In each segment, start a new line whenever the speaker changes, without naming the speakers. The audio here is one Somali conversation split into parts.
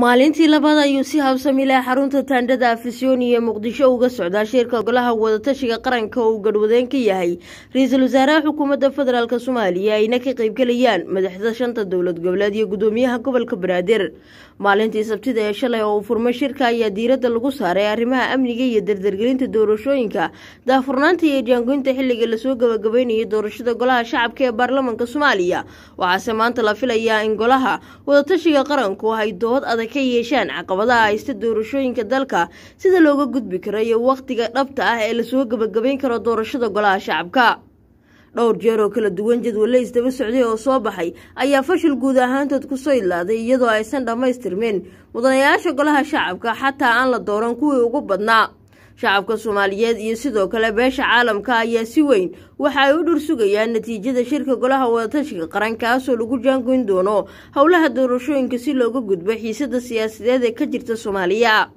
maalintii labaad ayuu si habsami leh xarunta taandhada afisyooni ee muqdisho uga socdaa shirka golaha wadatashiga qaranka oo uu garhwadeen ka yahay. Ra'iisul wasaaraha xukuumadda federaalk soomaaliya ayna ka qaybgelayaan madaxda shanta dowlad goboleed iyo gudoomiyaha gobolka banaadir. Maalintii sabtida ee shalay oo uu furmay shirka ayaa diiradda lagu saaray arrimaha amniga iyo dardargelinta doorashooyinka. Daafurnaanta iyo jaangoynta xilliga la soo gabagabeynayay doorashada golaha shacabka ee baarlamanka soomaaliya. Waxaase maanta la filayaa in golaha wadatashiga qaranku ay dood adag ka yeeshaan caqabadaha haysta doorashooyinka dalka sida looga gudbi karo iyo wakhtiga dhabta ah ee la soo gabagabeyn karo doorashada golaha shacabka. Dhowr jeer oo kala duwan jadwalle isdaba socday oo soo baxay ayaa fashil guud ahaantood ku soo idlaaday iyadoo aysan dhammaystirmeen mudanayaasha golaha shacabka xataa aan la dooran kuwii ugu badnaa shacabka soomaaliyeed iyo sidoo kale beesha caalamka ayaa si weyn waxa ay u dhur sugayaan natiijada shirka golaha wadatashiga qaran kaasoo lagu jaangoyn doono howlaha doorashooyinka si looga gudbo xiisada siyaasadeed ee ka jirta soomaaliya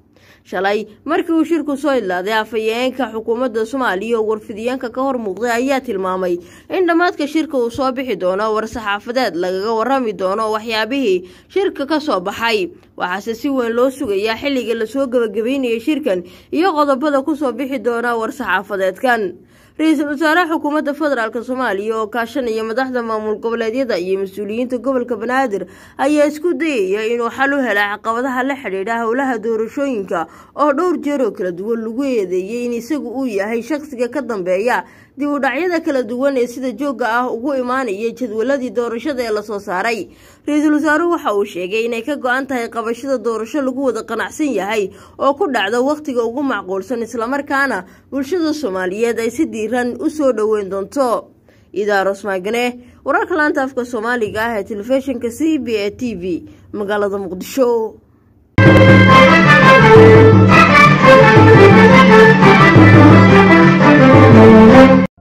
shalay markii uu shirku soo idlaaday afhayeenka xukuumadda soomaaliya oo warfidiyeenka ka hor muuqday ayaa tilmaamay in dhammaadka shirka uu soo bixi doono war-saxaafadeed lagaga warami doono waxyaabihii shirka ka soo baxay. Waxaase si weyn loo sugayaa xilliga la soo gabagabeynaya shirkan iyo qodobada ku soo bixi doona war-saxaafadeedkan ra'iisul wasaaraha xukuumadda federaalk soomaaliya oo kaashanaya madaxda maamul goboleedyada iyo mas'uuliyiinta gobolka banaadir ayaa isku dayaya inuu xal u hela caqabadaha la xidhiidha howlaha doorashooyinka oo dhowr jeer oo kala duwan lagu eedeeyey in isagu uu yahay shaqsiga ka dambeeya dib u dhacyada kala duwan ee sida joogga ah ugu imaanaya jadwaladii doorashada ee la soo saaray. Ra'iisul wasaaruhu waxa uu sheegay inay ka go-an tahay qabashada doorasho lagu wada qanacsan yahay oo ku dhacda wakhtiga ugu macquulsan islamarkaana bulshada soomaaliyeed ay si diiran u soo dhoweyn doonto. Idaaros maagane wararka laanta afka soomaaliga ah ee telefishinka c b a t v magaalada muqdisho